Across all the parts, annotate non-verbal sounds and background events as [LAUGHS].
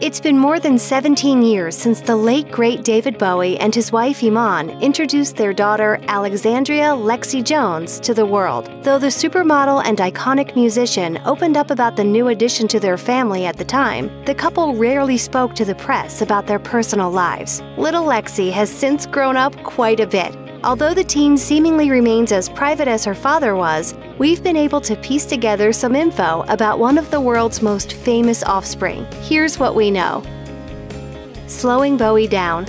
It's been more than 17 years since the late great David Bowie and his wife Iman introduced their daughter Alexandria Lexi Jones to the world. Though the supermodel and iconic musician opened up about the new addition to their family at the time, the couple rarely spoke to the press about their personal lives. Little Lexi has since grown up quite a bit Although the teen seemingly remains as private as her father was, we've been able to piece together some info about one of the world's most famous offspring. Here's what we know Slowing Bowie Down.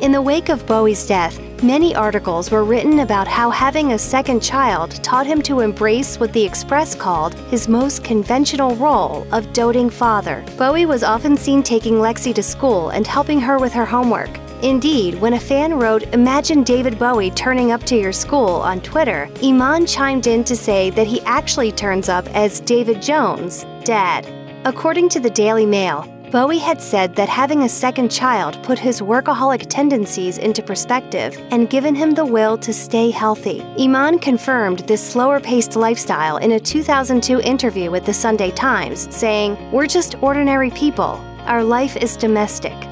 In the wake of Bowie's death, many articles were written about how having a second child taught him to embrace what the Express called his most conventional role of doting father. Bowie was often seen taking Lexi to school and helping her with her homework. Indeed, when a fan wrote, Imagine David Bowie turning up to your school on Twitter, Iman chimed in to say that he actually turns up as David Jones, dad. According to the Daily Mail, Bowie had said that having a second child put his workaholic tendencies into perspective and given him the will to stay healthy. Iman confirmed this slower paced lifestyle in a 2002 interview with the Sunday Times, saying, We're just ordinary people. Our life is domestic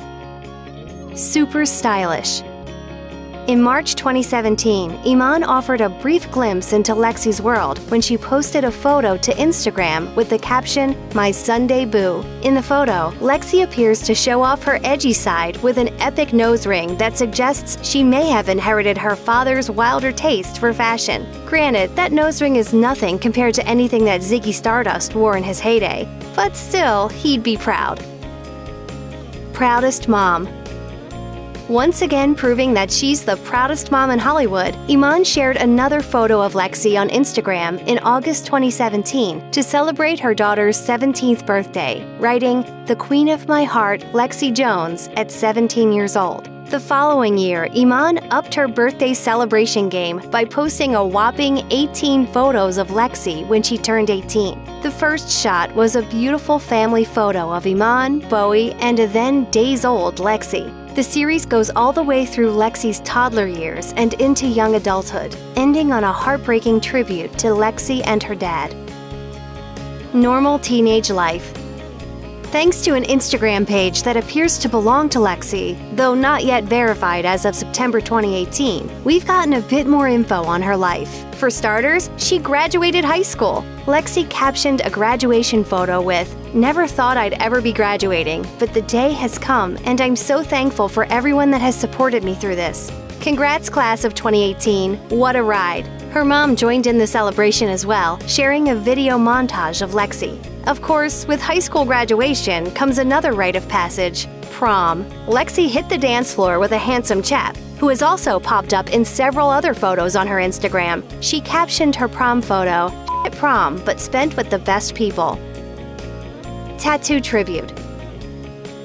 super stylish. In March 2017, Iman offered a brief glimpse into Lexi's world when she posted a photo to Instagram with the caption, My Sunday Boo. In the photo, Lexi appears to show off her edgy side with an epic nose ring that suggests she may have inherited her father's wilder taste for fashion. Granted, that nose ring is nothing compared to anything that Ziggy Stardust wore in his heyday, but still, he'd be proud. Proudest Mom once again proving that she's the proudest mom in Hollywood, Iman shared another photo of Lexi on Instagram in August 2017 to celebrate her daughter's 17th birthday, writing, The Queen of My Heart, Lexi Jones, at 17 years old. The following year, Iman upped her birthday celebration game by posting a whopping 18 photos of Lexi when she turned 18. The first shot was a beautiful family photo of Iman, Bowie, and a then days old Lexi. The series goes all the way through Lexi's toddler years and into young adulthood, ending on a heartbreaking tribute to Lexi and her dad. Normal teenage life. Thanks to an Instagram page that appears to belong to Lexi, though not yet verified as of September 2018, we've gotten a bit more info on her life. For starters, she graduated high school. Lexi captioned a graduation photo with, Never thought I'd ever be graduating, but the day has come, and I'm so thankful for everyone that has supported me through this. Congrats, class of 2018. What a ride. Her mom joined in the celebration as well, sharing a video montage of Lexi. Of course, with high school graduation comes another rite of passage prom. Lexi hit the dance floor with a handsome chap, who has also popped up in several other photos on her Instagram. She captioned her prom photo, at prom, but spent with the best people. Tattoo Tribute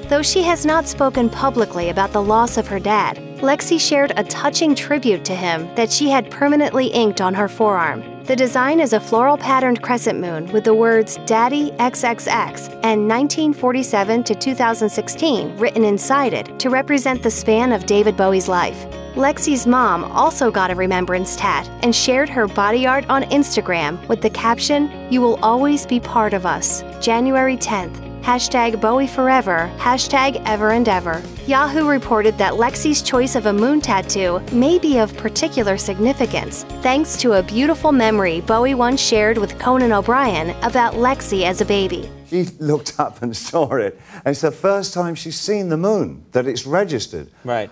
Though she has not spoken publicly about the loss of her dad, Lexi shared a touching tribute to him that she had permanently inked on her forearm. The design is a floral patterned crescent moon with the words Daddy XXX and 1947 to 2016 written inside it to represent the span of David Bowie's life. Lexi's mom also got a remembrance tat and shared her body art on Instagram with the caption, You will always be part of us, January 10th hashtag Bowie Forever, hashtag Ever and Ever. Yahoo reported that Lexi's choice of a moon tattoo may be of particular significance, thanks to a beautiful memory Bowie once shared with Conan O'Brien about Lexi as a baby. She looked up and [LAUGHS] saw it, and it's the first time she's seen the moon, that it's registered. Right.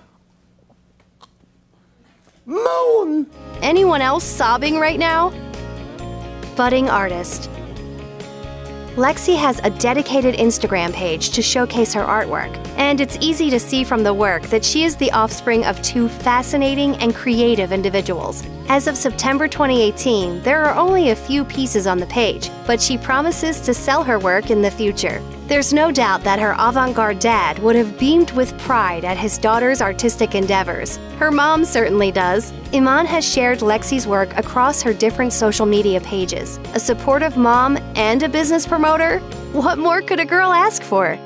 Moon! Anyone else sobbing right now? Budding artist. Lexi has a dedicated Instagram page to showcase her artwork, and it's easy to see from the work that she is the offspring of two fascinating and creative individuals. As of September 2018, there are only a few pieces on the page, but she promises to sell her work in the future. There's no doubt that her avant garde dad would have beamed with pride at his daughter's artistic endeavors. Her mom certainly does. Iman has shared Lexi's work across her different social media pages. A supportive mom and a business promoter? What more could a girl ask for?